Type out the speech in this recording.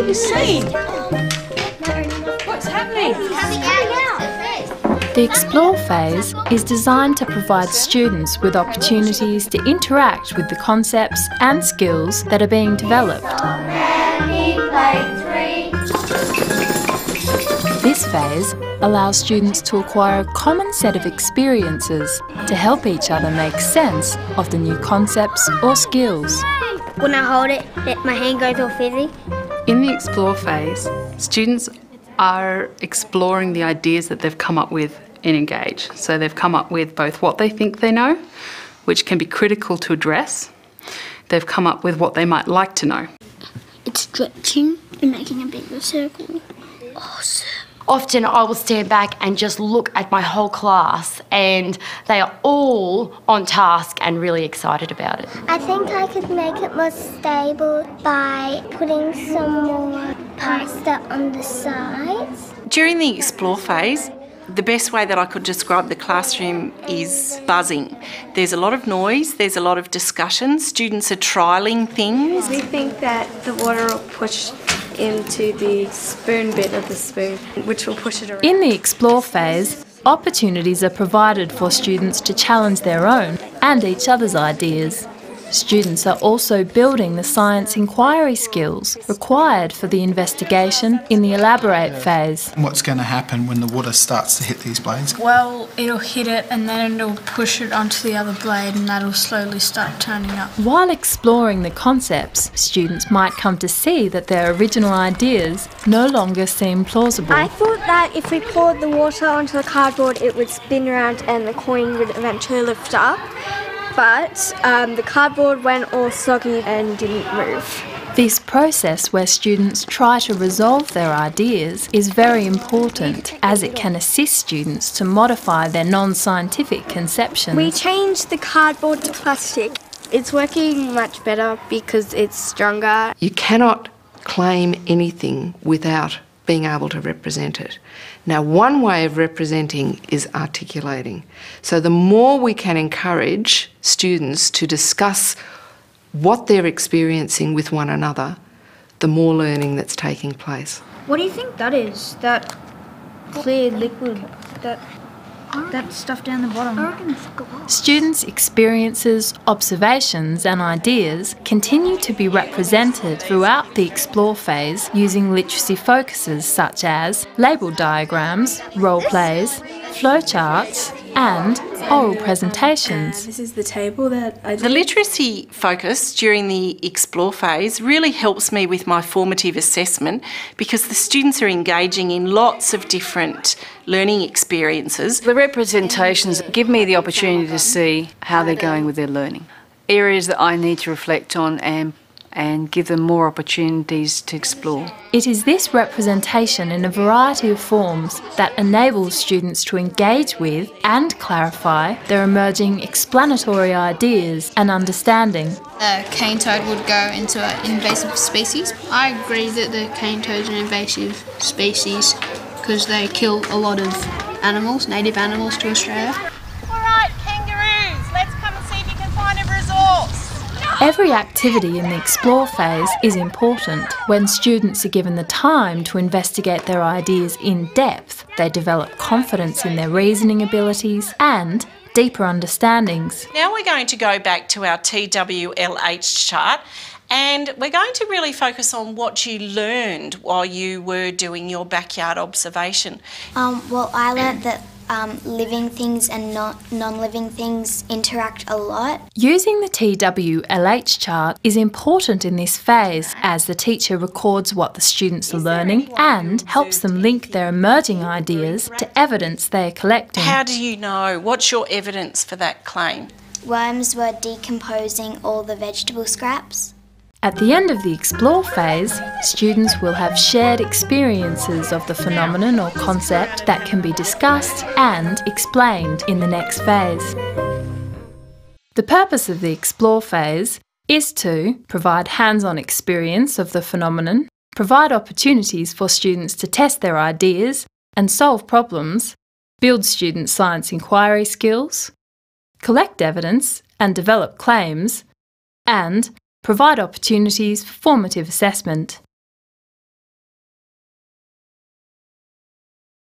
are you seeing? What's happening? The Explore phase is designed to provide students with opportunities to interact with the concepts and skills that are being developed. This phase allows students to acquire a common set of experiences to help each other make sense of the new concepts or skills. When I hold it, it my hand goes all fizzy. In the explore phase, students are exploring the ideas that they've come up with in Engage. So they've come up with both what they think they know, which can be critical to address. They've come up with what they might like to know. It's stretching and making a bigger circle. Oh, awesome. Often I will stand back and just look at my whole class, and they are all on task and really excited about it. I think I could make it more stable by putting some more pasta on the sides. During the explore phase, the best way that I could describe the classroom is buzzing. There's a lot of noise, there's a lot of discussion, students are trialling things. We think that the water will push into the spoon bit of the spoon, which will push it around. In the Explore phase, opportunities are provided for students to challenge their own and each other's ideas. Students are also building the science inquiry skills required for the investigation in the Elaborate phase. What's going to happen when the water starts to hit these blades? Well, it'll hit it and then it'll push it onto the other blade and that'll slowly start turning up. While exploring the concepts, students might come to see that their original ideas no longer seem plausible. I thought that if we poured the water onto the cardboard, it would spin around and the coin would eventually lift up. But um, the cardboard went all soggy and didn't move. This process where students try to resolve their ideas is very important as it can assist students to modify their non scientific conceptions. We changed the cardboard to plastic. It's working much better because it's stronger. You cannot claim anything without being able to represent it. Now, one way of representing is articulating. So, the more we can encourage students to discuss what they're experiencing with one another, the more learning that's taking place. What do you think that is? That clear liquid? That that stuff down the bottom. Students' experiences, observations, and ideas continue to be represented throughout the Explore phase using literacy focuses such as label diagrams, role plays, flowcharts, and oral presentations. This is the table that I The literacy focus during the explore phase really helps me with my formative assessment because the students are engaging in lots of different learning experiences. The representations give me the opportunity to see how they're going with their learning. Areas that I need to reflect on and and give them more opportunities to explore. It is this representation in a variety of forms that enables students to engage with and clarify their emerging explanatory ideas and understanding. The cane toad would go into an invasive species. I agree that the cane toad is an invasive species because they kill a lot of animals, native animals to Australia. Alright, kangaroos, let's come and see if you can find a resource. Every activity in the Explore phase is important. When students are given the time to investigate their ideas in depth, they develop confidence in their reasoning abilities and deeper understandings. Now we're going to go back to our TWLH chart and we're going to really focus on what you learned while you were doing your backyard observation. Um, well, I learned that um, living things and not non-living things interact a lot. Using the TWLH chart is important in this phase as the teacher records what the students are learning and helps them link their emerging ideas to evidence they are collecting. How do you know? What's your evidence for that claim? Worms were decomposing all the vegetable scraps. At the end of the Explore phase, students will have shared experiences of the phenomenon or concept that can be discussed and explained in the next phase. The purpose of the Explore phase is to provide hands on experience of the phenomenon, provide opportunities for students to test their ideas and solve problems, build student science inquiry skills, collect evidence and develop claims, and provide opportunities for formative assessment.